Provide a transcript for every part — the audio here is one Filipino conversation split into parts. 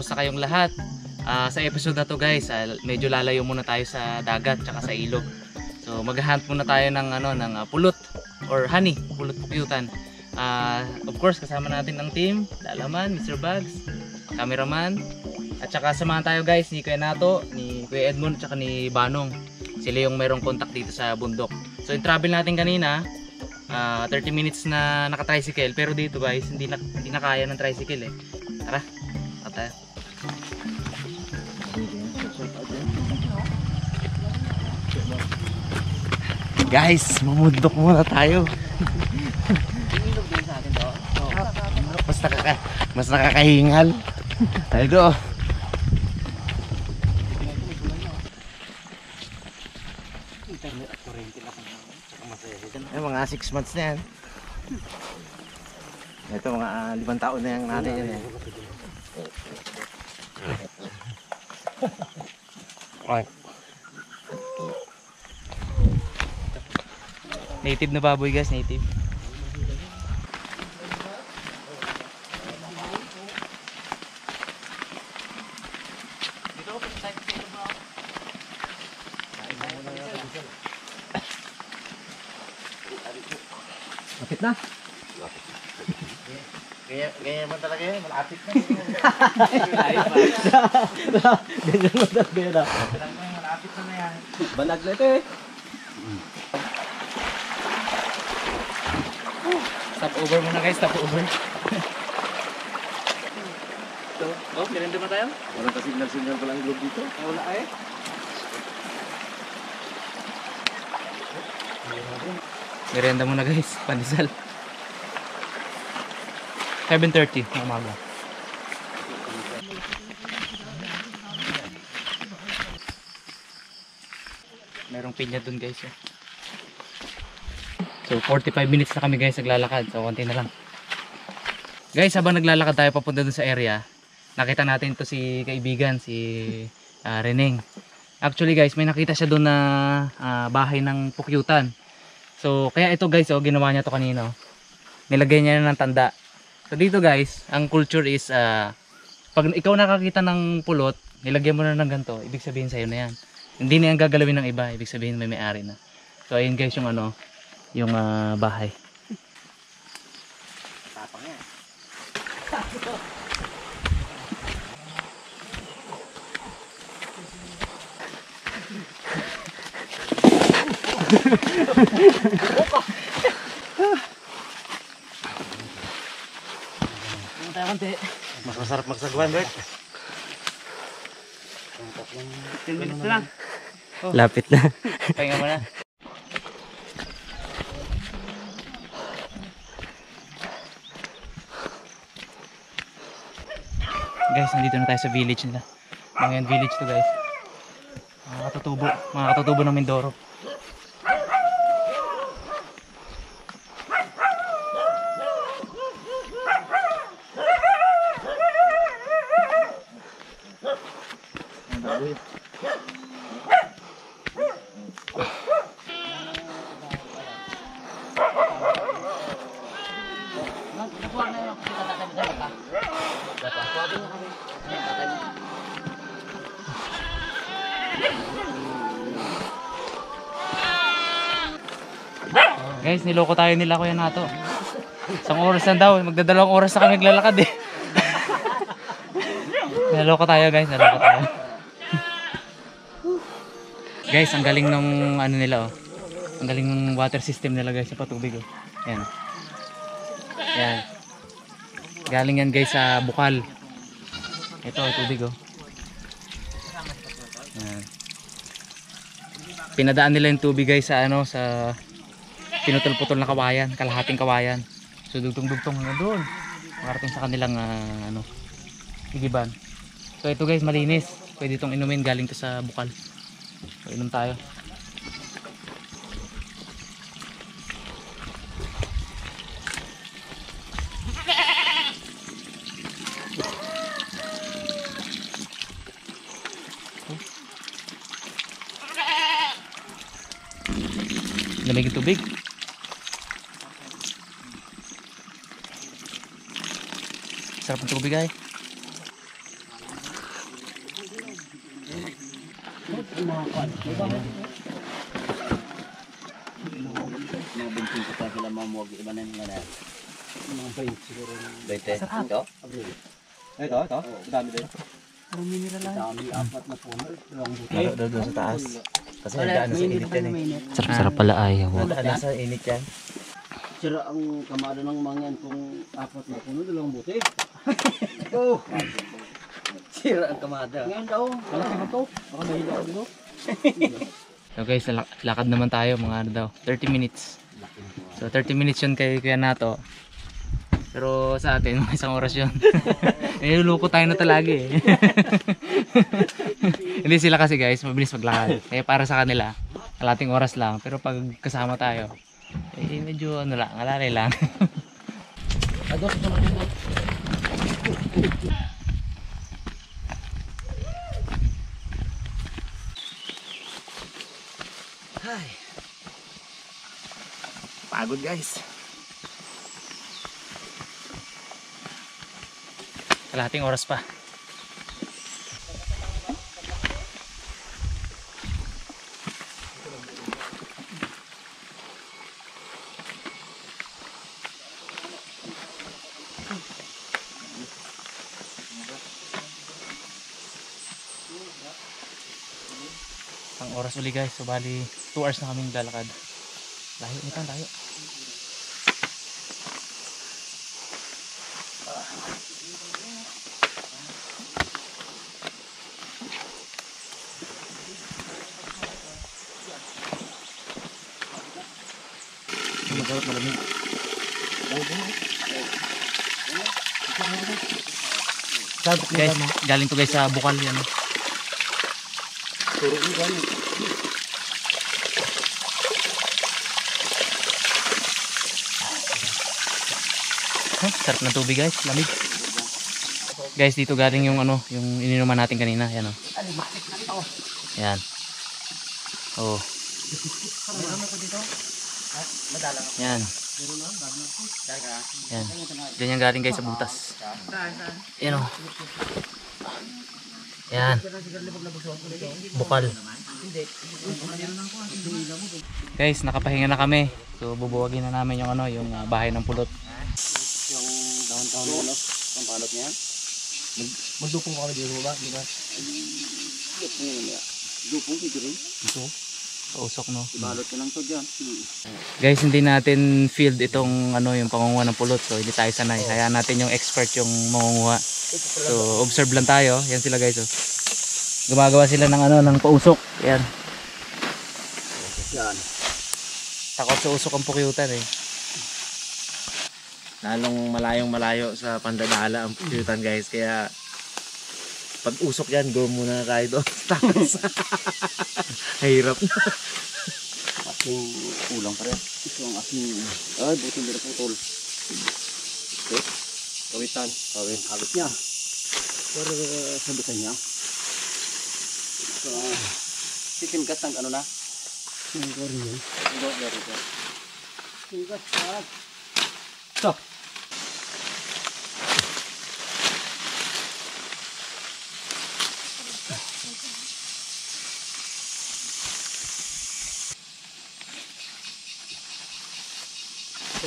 Kamusta kayong lahat? Ah, sa episode na to guys, ah, medyo lalayo muna tayo sa dagat tsaka sa ilog. So maghahunt muna tayo ng ano ng ah, pulot or honey, pulot pukyutan. Ah, of course kasama natin ng team, Lalaman, Mr. Bugs, cameraman, at saka samahan tayo guys ni Kuya Nato, ni Kuya Edmond, at saka ni Banong. Sila yung merong contact dito sa bundok. So yung travel natin kanina, ah, 30 minutes na naka-tricycle pero dito guys, hindi na hindi na kaya ng tricycle eh. Tara Guys, mamundok muna tayo. mas nakaka mas nakakahingal. Tayo do. Ay, mga 6 months na yan. Ito mga uh, taon na yung nanay yan. Eh. Native na baboy guys, native. Kapit na. Kaya, kaya naman talaga yan, malapit na. Ganyan mo talaga yun malapit na na yan. Banag na ito eh. Stop over muna guys, stop over. so, oh, merenda ba tayo? Walang kasignal-signal pa lang ilog dito. Wala eh. Merenda muna guys, pandesal. 7.30 ng umaga. Merong pinya dun guys. Eh. So 45 minutes na kami guys naglalakad. So konti na lang. Guys, habang naglalakad tayo papunta dun sa area, nakita natin to si kaibigan, si ah, Reneng. Actually guys, may nakita siya doon na ah, bahay ng pukyutan. So, kaya ito guys, oh, ginawa niya to kanino. Nilagay niya na ng tanda. So dito guys, ang culture is ah, pag ikaw nakakita ng pulot, nilagyan mo na ng ganito, ibig sabihin sa'yo na yan. Hindi na yan gagalawin ng iba, ibig sabihin may may-ari na. So ayun guys yung ano, yung ah, bahay. Mas masarap magsagwan, Bert. 10 minutes lang. Lapit na. Pahinga mo na. Guys, nandito na tayo sa village nila. Mga village to guys. Mga katutubo. Mga katutubo ng Mindoro. Guys, niloko tayo nila kuya nato. Isang oras na daw, magdadalawang oras na kami naglalakad eh. naloko tayo guys, naloko tayo. guys, ang galing ng ano nila oh. Ang galing ng water system nila guys sa patubig oh. Ayan. Ayan. Galing yan guys sa bukal. Ito, tubig oh. Ayan. Pinadaan nila yung tubig guys sa ano sa pinutol-putol na kawayan, kalahating kawayan. So dugtong-dugtong hanggang doon. Makarating sa kanilang ah, ano, igiban. So ito guys, malinis. Pwede itong inumin galing to sa bukal. So inom tayo. Lamig yung tubig. Sarap ng tubig ay. Mga bunting ko na nila Ito? Ito, apat na puno. Ayun, doon sa taas. Kasi sa init yan. Sarap-sarap eh. pala ay. Nagdaan sa init yan. Sira ang kamada ng mangyan kung apat na puno, dalawang buti. Eh oh! Sira ang kamada. Ngayon daw, malaki to. Baka mahila ako dito. So guys, lak- lakad naman tayo mga ano daw, 30 minutes. So 30 minutes yun kay Kuya Nato. Pero sa atin, mga isang oras yun. Niluluko tayo na talaga eh. Hindi sila kasi guys, mabilis maglakad. Kaya para sa kanila, kalating oras lang. Pero pag kasama tayo, eh medyo ano lang, alalay lang. Adok, ito. Pagod guys. Kalating oras pa. Oras uli guys, so bali 2 hours na kaming lalakad. Layo nito, layo. Masarap malamig. Guys, galing to guys sa Bukal yan. Turo mo gano'n. Sarap ng tubig guys, lamig. Guys, dito galing yung ano, yung ininuman natin kanina, yan oh. Yan. Oh. Yan. Yan. Diyan yan galing guys sa butas. Yan oh. Yan. Bukal. Guys, nakapahinga na kami. So bubuwagin na namin yung ano, yung ah, bahay ng pulot. Yung downtown mo, no? Ang palot niya. Magdupong ko kami dito ba? Di ba? Ito ngayon niya. Dupong dito rin. Ito. Kausok no. Ibalot ko lang to dyan. Hmm. Guys, hindi natin field itong ano yung pangunguha ng pulot. So hindi tayo sanay. Kaya natin yung expert yung mangunguha. So observe lang tayo. Yan sila guys. Oh. Gumagawa sila ng ano ng pausok. Yan. Yan. Takot sa usok ang pukyutan eh. Lalong malayong malayo sa pandadala ang putyutan guys. Kaya pag usok yan, go muna tayo doon. Tapos, hirap na. Aking ulang pa rin. Ito ang aking... Ay, buti hindi na putol. Okay. Kawitan. Kawit. Kawit niya. Pero sabitan niya. So, sisimgas ng ano na? Singgo rin yun. Very good. Simgas ka. Stop.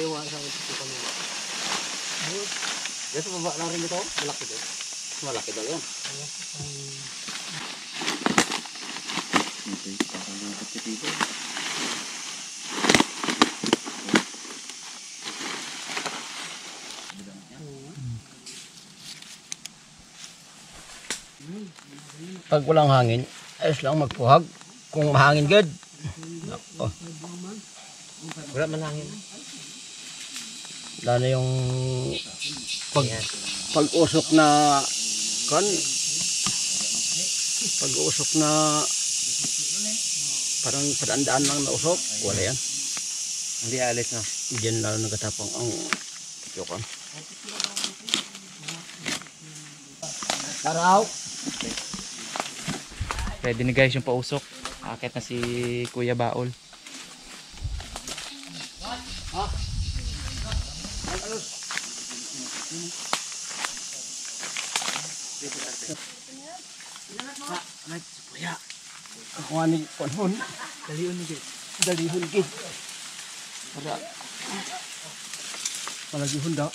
Nga sa akin sa kanila. Yes, baba na rin ito. Malaki daw. Malaki daw yan. Okay, pakalungkot ka dito. Pag walang hangin, ayos lang magpuhag. Kung mahangin good. Wala man hangin. Lalo yung pag pag-usok na kan pag-usok na parang padandaan lang na usok, wala yan. Hindi alis no. Diyan lalo nagatapang ang yokan. Taraw! Ready na guys yung pausok. Akit na si Kuya Baol. Kung ano yung panhon. Dalion ni guys. Dalihon gid. Para palagi hunda.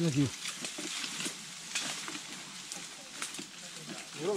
Lagi. Yo,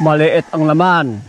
Maliit ang laman.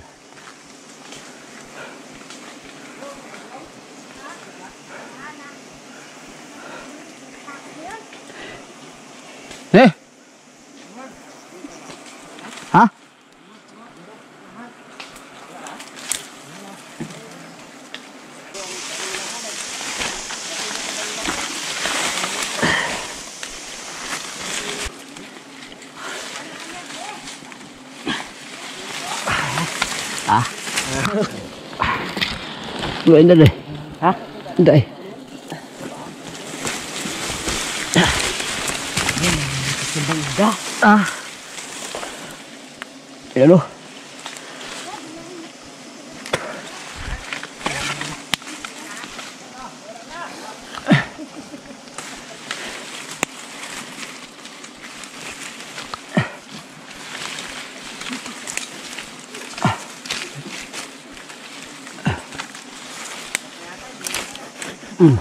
Vậy nó đây. Hả? Đây. Đó. À. Để luôn. Lo.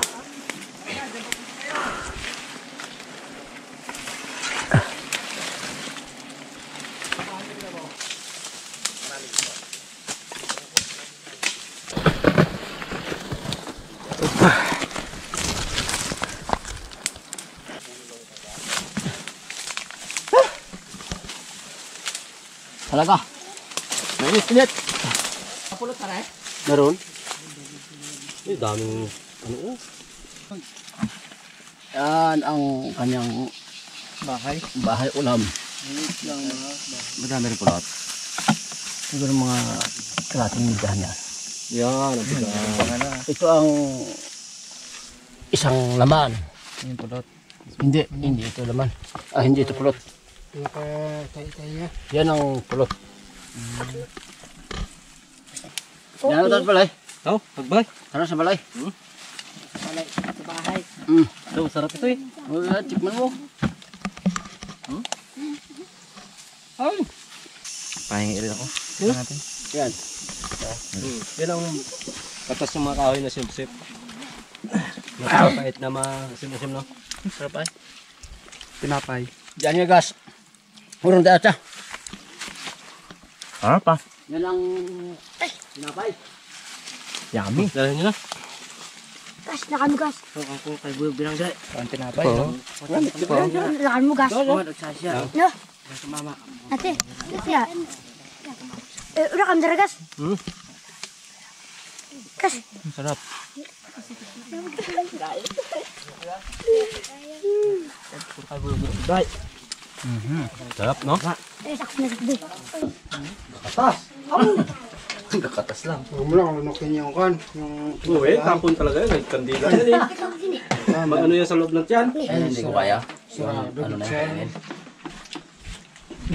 Talaga. Mainit-init. Kapulot na rin. Meron. Eh, daming ano. Yan ang kanyang Bahay. bahay ulam. Madami rin pulot. Siguro mga klaseng media niya. Yan, ang Ito ang isang laman. Yung pulot. Hindi, hindi ito laman. Ah, hindi ito pulot. Yan ang pulot. Yan ang balay. Oh, pagbay. Ano sa balay? Sa Hmm. Ito, sarap ito eh. Wala, tikman mo. Pahingi rin ako. Tignan natin. Yan. Yan ang katas ng mga kahoy na simsip. Napakapait na masim-sim, no? Sarap ay. Tinapay. Diyan nga gas. Murong data. Sarap pa. Yan ang sinapay. Yummy. Dalahin nyo na. Gas, lakan mo gas. So, ako kay Buyo bilang dahil. Ang tinapay. Oo. Lakan mo gas. Oo, nagsasya. No, Sumama. ate. Siya. Eh, udah kam gas. Hmm? Gas. Sarap. Bye. Sarap, no? Eh, na sakto. Kakatas lang. Huwag mo lang lunukin yung kan, yung Oo eh, tapon talaga yun. Nagkandila yan eh. Mag ano yan sa loob ng tiyan? Ay, hindi ko kaya. So, ano na yan?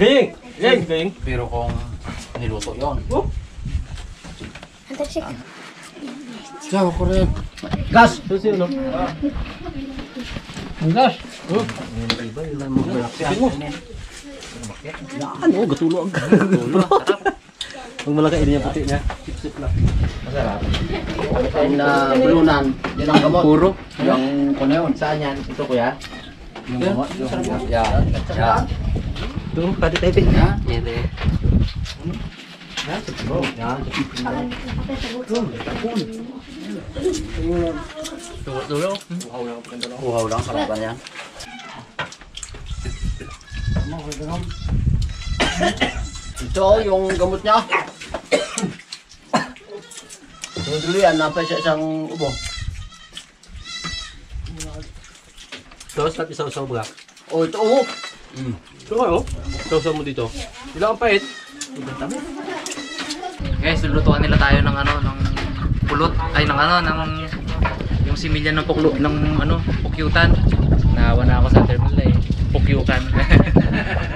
Gayeng! Gayeng! Gayeng! Pero kung niluto yon. Antak sik. Ciao, Korean. Gas! Susi, no? Ang gas! Oh. Yan, oh, gatulog. Gatulog. Ang malaki ini yung puti niya. Sip-sip lang. Masarap. Ang na bulunan, yan ang gamot. Puro? Yung kung yun. Saan yan? Ito kuya? Yung gamot. Yan. Yan. Ito, pati tayo pin. Yan. Yan eh. Yan. Uhaw lang, kalaban yan. Ito yung gamot niya. Ito dulo yan, napay sa isang ubo. Tapos natin isaw-saw ba? Oh, ito ubo. Ito kayo? Isaw-saw mo dito. Ilang ang pait? Guys, lulutuan nila tayo ng ano, ng pulot, ay ng ano, ng yung similya ng puklo, ng ano, pukyutan. Nawa na ako sa terminal eh. Pukyukan.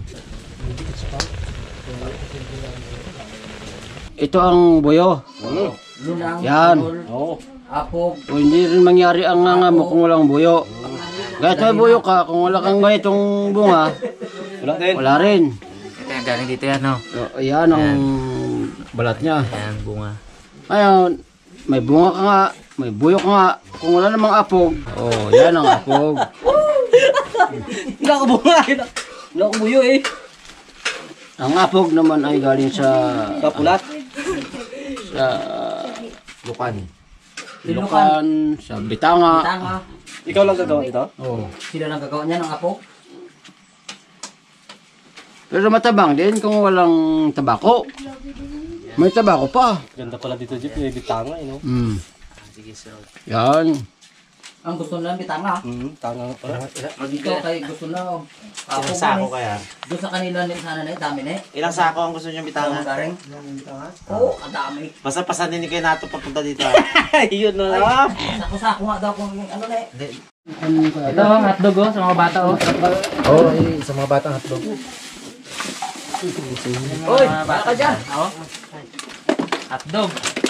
Ito ang buyo. Yan. Apog. O hindi rin mangyari ang nga mo kung walang buyo. Kahit may buyo ka, kung wala kang ganitong bunga, Wala din. wala rin. Ito yung galing dito yan, no? O, Yan ang balat niya. Ayan, bunga. Ngayon, may bunga ka nga, may buyo ka nga. Kung wala namang apog, oh, yan ang apog. Wala ko bunga. Wala ko buyo eh. Ang apog naman ay galing sa Kapulat. Sa Lukan. Ilocan, sa Bitanga. Tanga. Ikaw lang gagawa ito? Oh. Sila nang gagawa niya ng apog? Pero matabang din kung walang tabako. May tabako pa. Ganda pala dito, Jeep. Bitanga, eh, no? Hmm. Sige, sir. Yan. Ang gusto nila bitanga. Hmm, tanga pala. Dito kay gusto na apog. Ilang sako eh. kaya? Doon sa kanila ni sana na eh, dami na eh. Ilang sako ang gusto nyo bitanga? garing? Oo, ang dami. Basta pasanin kayo nato papunta dito. Yun na lang. Sako-sako nga daw kung ano na eh. Ito, hotdog oh, sa mga bata oh. Oo, oh, sa mga batang hotdog. Uy, baka ka dyan. Oh. Hotdog.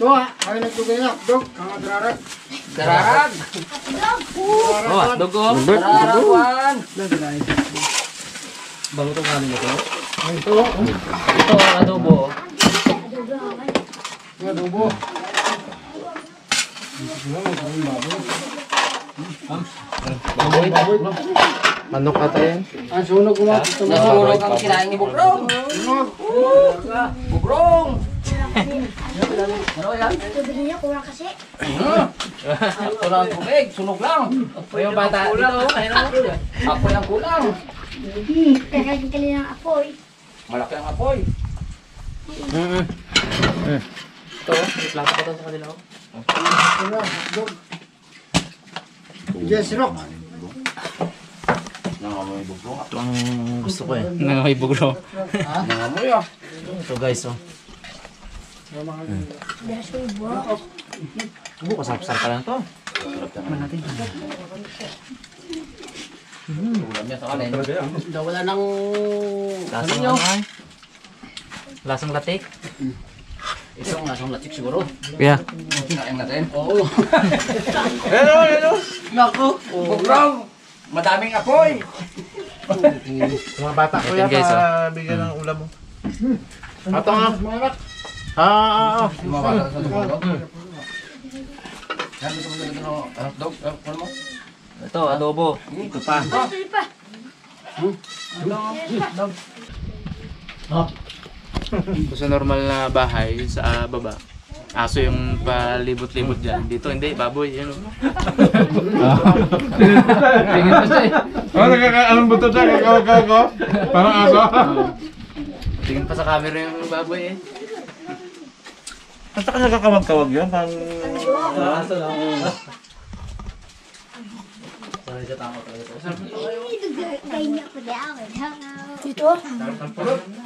Ito ha, ay nagtugay na. Dog, ang adrarag. Gararag. Oh, hotdog oh. Kararawan! Bango itong kanin ito. Ito, adobo oh. Yung adobo. Manok ata yan? Ang sunog ko ito mga. Nasunog ang kinain ni Bugrong! Bugrong! Ano yan? Tubig niya, kurang kasi. Kulang ang tubig, sunog lang. O yung bata dito oh. Ako yung kulang. Kakagali ng apoy. Malaki ang apoy. Ito, oh. plato ko to sa kanila oh. Yes, rock. Ito ang gusto ko eh. Nangamoy bugro. Nangamoy ah. Ito guys oh. Oh, kasap-sap pa lang to. Ulam niya sa kanin. Wala nang... Lasang ano ay? Lasang latik. Ito ang lasang latik siguro. Kuya. Kinain natin. Oo. Hello, hello. Naku, Bugrong! Madaming apoy! Mga bata ko yan, pa bigyan ng ulam mo. Ito nga. Mga anak. Ah, ah, ah. Mawala sa dugo. Yan, gusto mo nilagyan ng hotdog? Ah, Ano mo? Ito, adobo. Ito pa. Sorry pa. Ito sa normal na bahay sa ah, baba. Aso yung palibot-libot dyan. Dito hindi, baboy. Yan oh. Tingin pa siya eh. Oh, nagkaka, anong buto na? Ikaw, ikaw, ikaw. Parang aso. Tingin pa sa camera yung baboy eh. Basta ka nagkakawag-kawag yun? Parang... Aso lang. Dito.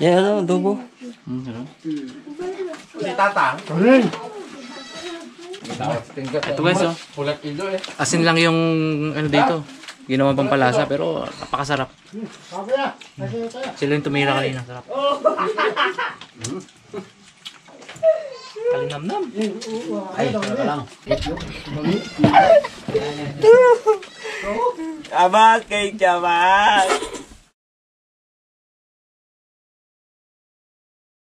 Yan, ano, adobo. Ito guys, oh. Asin lang yung ano dito. Ginawang pampalasa pero napakasarap. Na. Sila yung tumira kanina. Sarap. Kalinamnam. Ay, tara lang. Abak kay Jabak!